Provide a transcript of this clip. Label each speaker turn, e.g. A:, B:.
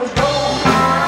A: was gone.